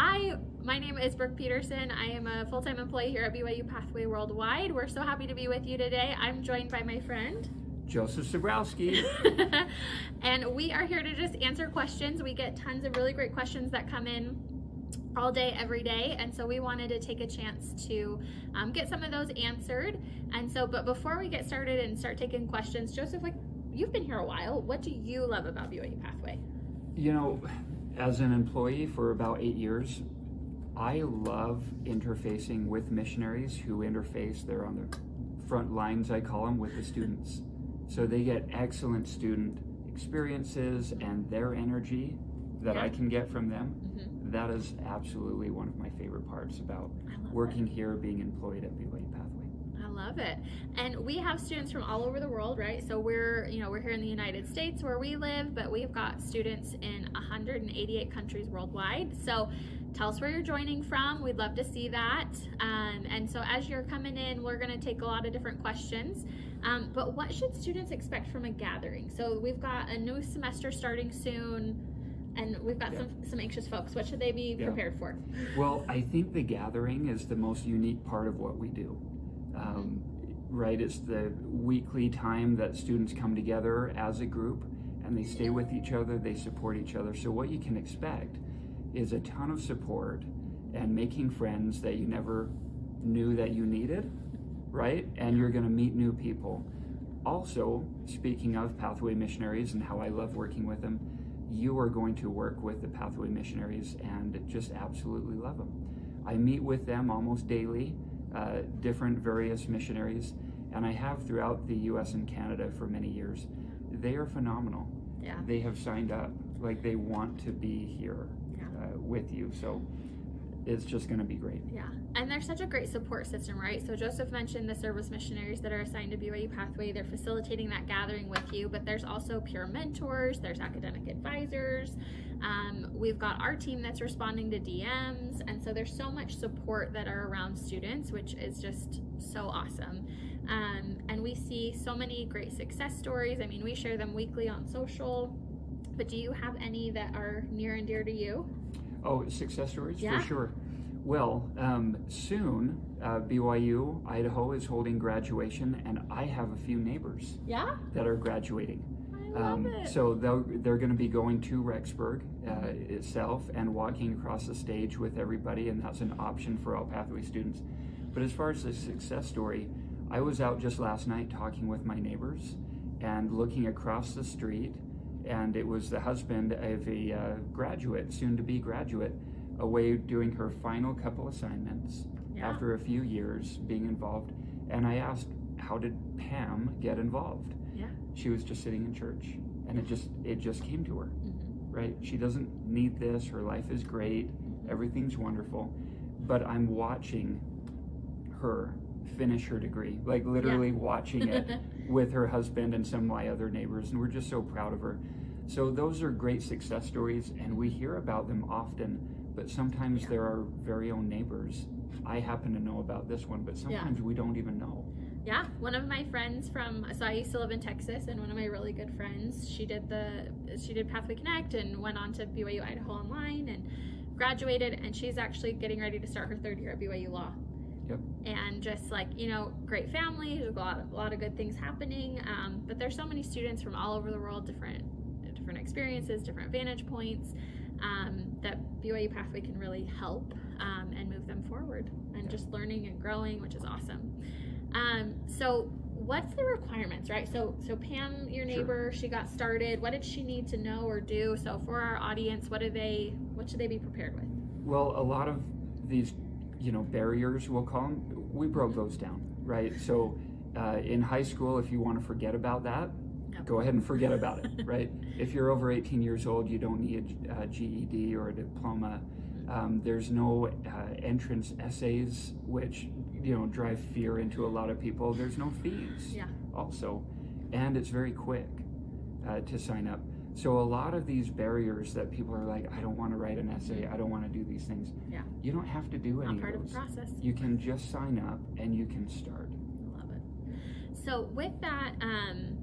Hi, my name is Brooke Peterson. I am a full-time employee here at BYU Pathway Worldwide. We're so happy to be with you today. I'm joined by my friend. Joseph Zabrowski. and we are here to just answer questions. We get tons of really great questions that come in all day, every day. And so we wanted to take a chance to um, get some of those answered. And so, but before we get started and start taking questions, Joseph, like you've been here a while. What do you love about BYU Pathway? You know, as an employee for about eight years, I love interfacing with missionaries who interface. They're on the front lines, I call them, with the students. So they get excellent student experiences and their energy that yeah. I can get from them. Mm-hmm. That is absolutely one of my favorite parts about working that. here, being employed at BYU Pathway love it. And we have students from all over the world, right? So we're, you know, we're here in the United States where we live, but we've got students in 188 countries worldwide. So tell us where you're joining from. We'd love to see that. Um, and so as you're coming in, we're going to take a lot of different questions. Um, but what should students expect from a gathering? So we've got a new semester starting soon and we've got yeah. some, some anxious folks. What should they be yeah. prepared for? Well, I think the gathering is the most unique part of what we do. Um, right, it's the weekly time that students come together as a group and they stay with each other, they support each other. So what you can expect is a ton of support and making friends that you never knew that you needed, right? And you're going to meet new people. Also, speaking of Pathway missionaries and how I love working with them, you are going to work with the Pathway missionaries and just absolutely love them. I meet with them almost daily uh, different various missionaries, and I have throughout the U.S. and Canada for many years. They are phenomenal. Yeah. They have signed up, like they want to be here yeah. uh, with you. So it's just going to be great. Yeah, and there's such a great support system, right? So Joseph mentioned the service missionaries that are assigned to BYU Pathway. They're facilitating that gathering with you, but there's also peer mentors, there's academic advisors. Um, we've got our team that's responding to DMs, and so there's so much support that are around students, which is just so awesome. Um, and we see so many great success stories. I mean, we share them weekly on social. But do you have any that are near and dear to you? Oh, success stories yeah. for sure. Well, um, soon uh, BYU Idaho is holding graduation, and I have a few neighbors. Yeah. That are graduating. I love um, it. So they're, they're going to be going to Rexburg uh, itself and walking across the stage with everybody, and that's an option for all Pathway students. But as far as the success story, I was out just last night talking with my neighbors and looking across the street and it was the husband of a uh, graduate, soon to be graduate, away doing her final couple assignments yeah. after a few years being involved. And I asked, how did Pam get involved? Yeah. She was just sitting in church and it just it just came to her. Mm-hmm. Right? She doesn't need this. Her life is great. Mm-hmm. Everything's wonderful. But I'm watching her finish her degree, like literally yeah. watching it with her husband and some of my other neighbors, and we're just so proud of her. So those are great success stories, and we hear about them often, but sometimes yeah. they're our very own neighbors. I happen to know about this one, but sometimes yeah. we don't even know. Yeah, one of my friends from so I used to live in Texas, and one of my really good friends, she did the she did Pathway Connect and went on to BYU Idaho Online and graduated, and she's actually getting ready to start her third year at BYU Law. Yep. And just like, you know, great family, a lot, a lot of good things happening. Um, but there's so many students from all over the world, different different experiences, different vantage points, um, that BYU Pathway can really help um, and move them forward and just learning and growing, which is awesome. Um, so what's the requirements, right? So, so Pam, your neighbor, sure. she got started. What did she need to know or do? So for our audience, what do they, what should they be prepared with? Well, a lot of these you know, barriers, we'll call them, we broke those down, right? So uh, in high school, if you want to forget about that, go ahead and forget about it, right? If you're over 18 years old, you don't need a, GED or a diploma. Um, there's no uh, entrance essays, which you know drive fear into a lot of people. There's no fees, yeah. also, and it's very quick uh, to sign up. So a lot of these barriers that people are like, I don't want to write an essay, I don't want to do these things. Yeah. You don't have to do Not any part of those. Of the process. You can just sign up and you can start. I Love it. So with that, um,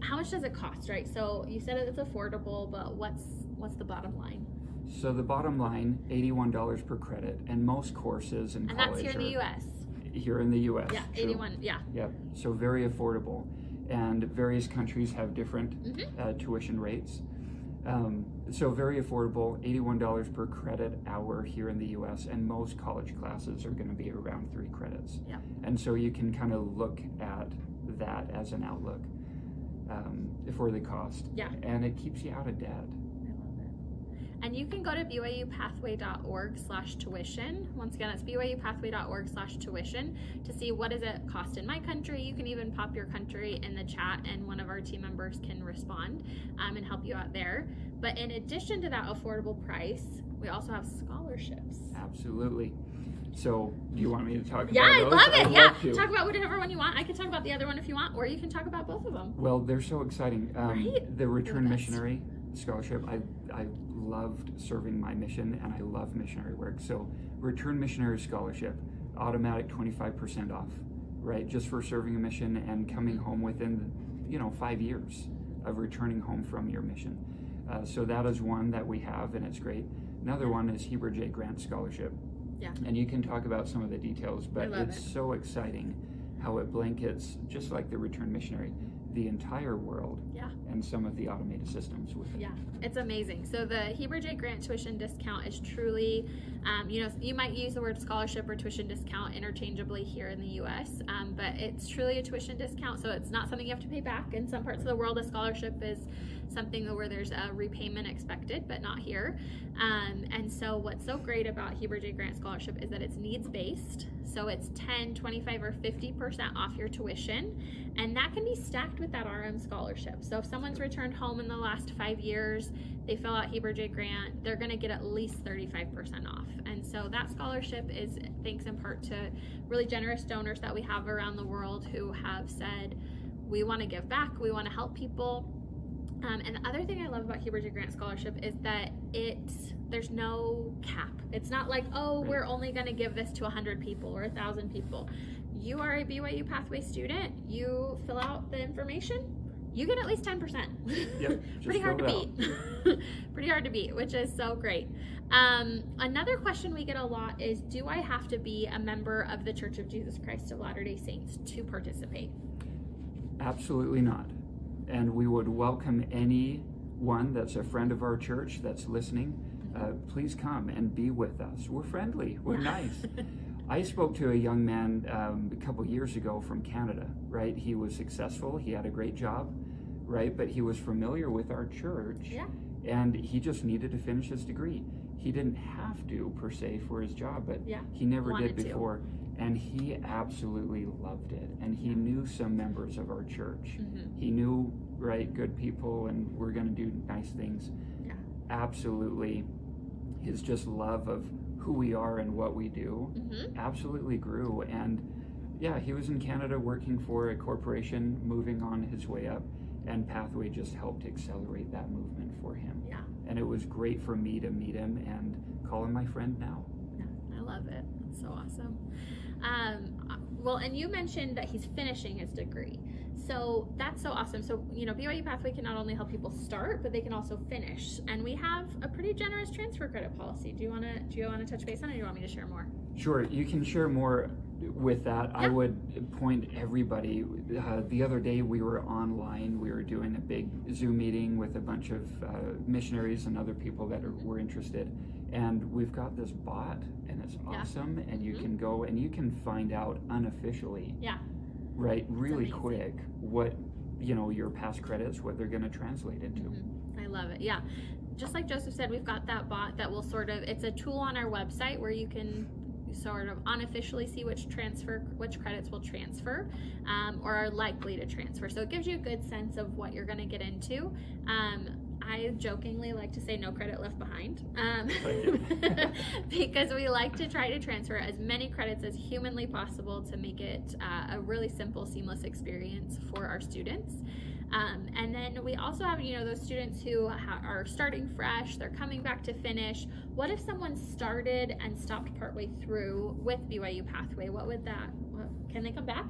how much does it cost, right? So you said it's affordable, but what's what's the bottom line? So the bottom line, $81 per credit, and most courses in And college that's here in the U.S. here in the U.S. Yeah, true. 81. Yeah. Yep. So very affordable, and various countries have different Mhm. uh, tuition rates. Um, so very affordable, $81 per credit hour here in the U.S. And most college classes are going to be around three credits. Yeah. And so you can kind of look at that as an outlook um, for the cost. Yeah. And it keeps you out of debt. I love it. And you can go to byupathway.org slash tuition. Once again, that's byupathway.org slash tuition to see what does it cost in my country. You can even pop your country in the chat and one of our team members can respond um, and help you out there. But in addition to that affordable price, we also have scholarships. Absolutely. So, do you want me to talk Yeah, about Yeah, I those? love it. Yeah, to. talk about whatever one you want. I can talk about the other one if you want, or you can talk about both of them. Well, they're so exciting. Um, Right? The Return. Missionary Scholarship, I, I loved serving my mission and I love missionary work. So, Return Missionary Scholarship, automatic 25% off, right? Just for serving a mission and coming home within, you know, five years of returning home from your mission. Uh, so, that is one that we have and it's great. Another one is Heber J. Grant Scholarship. Yeah. And you can talk about some of the details, but it's it. so exciting how it blankets, just like the Return Missionary, the entire world Yeah. And some of the automated systems with it. Yeah, it's amazing. So the Heber J. Grant tuition discount is truly, um, you know, you might use the word scholarship or tuition discount interchangeably here in the U.S., um, but it's truly a tuition discount. So it's not something you have to pay back. In some parts of the world, a scholarship is something where there's a repayment expected, but not here. Um, and so what's so great about Heber J. Grant Scholarship is that it's needs based. So it's 10, 25, or 50% off your tuition. And that can be stacked with that RM scholarship. So if someone's returned home in the last five years, they fill out Heber J. Grant, they're going to get at least 35% off. And so that scholarship is thanks in part to really generous donors that we have around the world who have said, we want to give back, we want to help people. Um, and the other thing I love about Heber J. Grant Scholarship is that it there's no cap. It's not like, oh, we're only going to give this to 100 people or 1,000 people. You are a BYU Pathway student, you fill out the information, you get at least 10%. Yep, Pretty hard to beat. Pretty hard to beat, which is so great. Um, another question we get a lot is Do I have to be a member of the Church of Jesus Christ of Latter day Saints to participate? Absolutely not. And we would welcome anyone that's a friend of our church that's listening. Uh, please come and be with us. We're friendly, we're nice. I spoke to a young man um, a couple years ago from Canada, right? He was successful, he had a great job, right? But he was familiar with our church Yeah. and he just needed to finish his degree. He didn't have to, per se, for his job, but Yeah, he never wanted did to. before. And he absolutely loved it. And he Yeah. knew some members of our church. Mhm. He knew, right, good people, and we're going to do nice things. Yeah. Absolutely. His just love of who we are and what we do Mhm. absolutely grew. And yeah, he was in Canada working for a corporation, moving on his way up, and Pathway just helped accelerate that movement for him. Yeah. And it was great for me to meet him and call him my friend now. Yeah, I love it. That's so awesome. Um, well, and you mentioned that he's finishing his degree. So that's so awesome. So, you know, BYU Pathway can not only help people start, but they can also finish. And we have a pretty generous transfer credit policy. Do you want to do you want to touch base on it or do you want me to share more? Sure, you can share more with that. I would point everybody. Uh, the other day we were online. We were doing a big Zoom meeting with a bunch of uh, missionaries and other people that are, were interested. And we've got this bot, and it's Yeah. awesome. And you Mhm. can go and you can find out unofficially, Yeah. right, really quick what you know your past credits, what they're going to translate into. Mhm. I love it. Yeah. Just like Joseph said, we've got that bot that will sort of, it's a tool on our website where you can sort of unofficially see which transfer, which credits will transfer um, or are likely to transfer. So it gives you a good sense of what you're going to get into. Um, I jokingly like to say no credit left behind um, because we like to try to transfer as many credits as humanly possible to make it uh, a really simple, seamless experience for our students. Um, and then we also have, you know, those students who ha- are starting fresh, they're coming back to finish. What if someone started and stopped partway through with BYU Pathway? What would that, what, can they come back?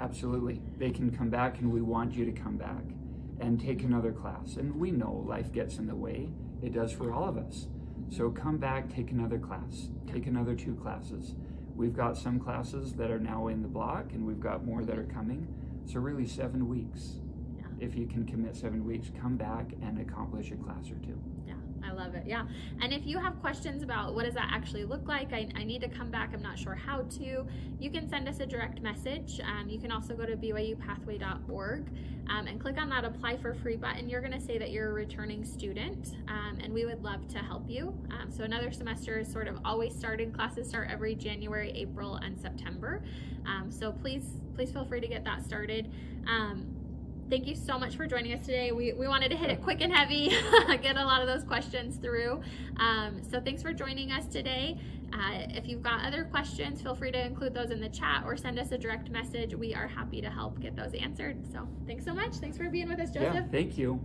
Absolutely. They can come back, and we want you to come back and take another class. And we know life gets in the way, it does for all of us. So come back, take another class, take another two classes. We've got some classes that are now in the block, and we've got more that are coming. So really, seven weeks. If you can commit seven weeks, come back and accomplish a class or two. Yeah, I love it. Yeah. And if you have questions about what does that actually look like, I, I need to come back, I'm not sure how to, you can send us a direct message. Um, you can also go to byupathway.org um, and click on that apply for free button. You're going to say that you're a returning student, um, and we would love to help you. Um, so another semester is sort of always starting. Classes start every January, April, and September. Um, so please, please feel free to get that started. Um, thank you so much for joining us today. We, we wanted to hit it quick and heavy, get a lot of those questions through. Um, so thanks for joining us today. Uh, if you've got other questions, feel free to include those in the chat or send us a direct message. We are happy to help get those answered. So thanks so much. Thanks for being with us, Joseph. Yeah, thank you.